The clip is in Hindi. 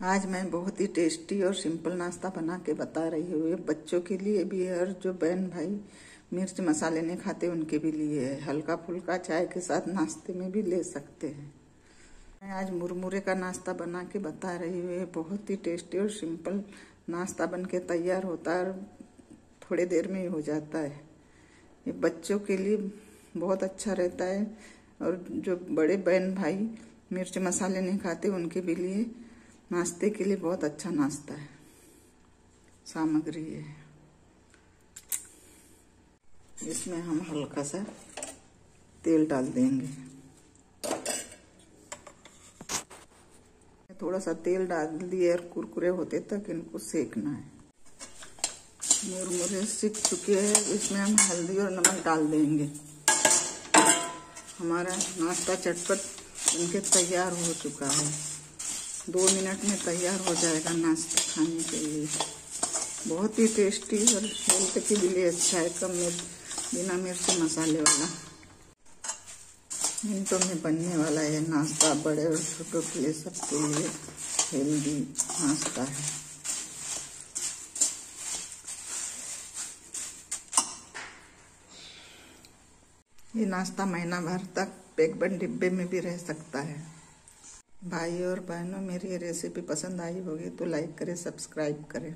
आज मैं बहुत ही टेस्टी और सिंपल नाश्ता बना के बता रही हूँ। ये बच्चों के लिए भी है और जो बहन भाई मिर्च मसाले नहीं खाते, उनके भी लिए है। हल्का फुल्का चाय के साथ नाश्ते में भी ले सकते हैं। मैं आज मुरमुरे का नाश्ता बना के बता रही हूँ। ये बहुत ही टेस्टी और सिंपल नाश्ता बन के तैयार होता है और थोड़ी देर में ही हो जाता है। ये बच्चों के लिए बहुत अच्छा रहता है और जो बड़े बहन भाई मिर्च मसाले नहीं खाते, उनके भी लिए नाश्ते के लिए बहुत अच्छा नाश्ता है। सामग्री ये है। इसमें हम हल्का सा तेल डाल देंगे। थोड़ा सा तेल डाल दिए और कुरकुरे होते तक इनको सेकना है। मुरमुरे सीख चुके हैं। इसमें हम हल्दी और नमक डाल देंगे। हमारा नाश्ता चटपट इनके तैयार हो चुका है। दो मिनट में तैयार हो जाएगा नाश्ता खाने के लिए। बहुत ही टेस्टी और हेल्थ के लिए अच्छा है, कम मिर्च बिना मिर्च मसाले वाला। मिनटों में बनने वाला है नाश्ता, बड़े और छोटों के लिए सबके लिए हेल्दी नाश्ता है। ये नाश्ता महीना भर तक पैक बन डिब्बे में भी रह सकता है। भाई और बहनों मेरी ये रेसिपी पसंद आई होगी तो लाइक करें सब्सक्राइब करें।